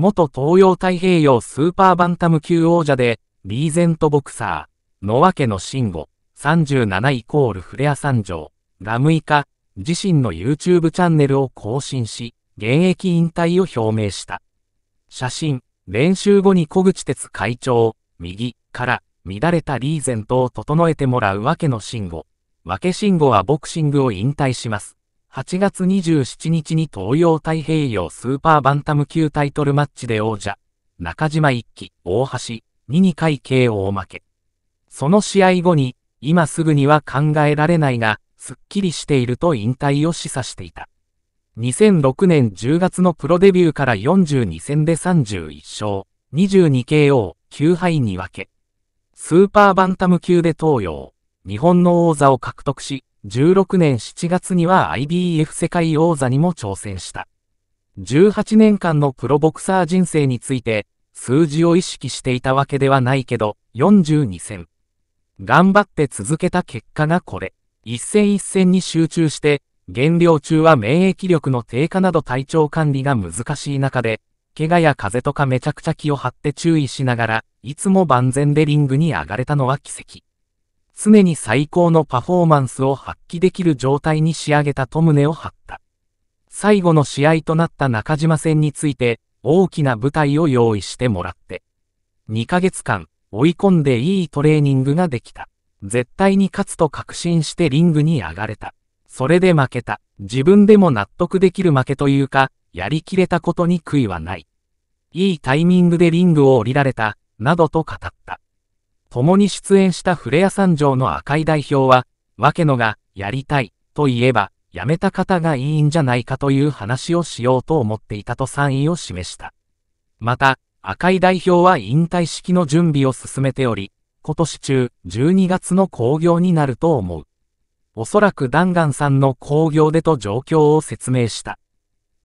元東洋太平洋スーパーバンタム級王者で、リーゼントボクサー、野分の慎吾、37イコールフレア三条、が6日、自身の YouTube チャンネルを更新し、現役引退を表明した。写真、練習後に小口哲会長、右から乱れたリーゼントを整えてもらうわけの慎吾。わけ慎吾はボクシングを引退します。8月27日に東洋太平洋スーパーバンタム級タイトルマッチで王者、中島一騎、大橋、に2回 KO 負け。その試合後に、今すぐには考えられないが、すっきりしていると引退を示唆していた。2006年10月のプロデビューから42戦で31勝、22KO、9敗に分け。スーパーバンタム級で東洋、日本の王座を獲得し、16年7月には IBF 世界王座にも挑戦した。18年間のプロボクサー人生について、数字を意識していたわけではないけど、42戦。頑張って続けた結果がこれ。一戦一戦に集中して、減量中は免疫力の低下など体調管理が難しい中で、怪我や風邪とかめちゃくちゃ気を張って注意しながら、いつも万全でリングに上がれたのは奇跡。常に最高のパフォーマンスを発揮できる状態に仕上げたと胸を張った。最後の試合となった中島戦について、大きな舞台を用意してもらって。2ヶ月間、追い込んでいいトレーニングができた。絶対に勝つと確信してリングに上がれた。それで負けた。自分でも納得できる負けというか、やりきれたことに悔いはない。いいタイミングでリングを降りられた、などと語った。共に出演したフレア三条の赤い代表は、わけのが、やりたい、と言えば、辞めた方がいいんじゃないかという話をしようと思っていたと賛意を示した。また、赤い代表は引退式の準備を進めており、今年中、12月の興行になると思う。おそらく弾丸さんの興行でと状況を説明した。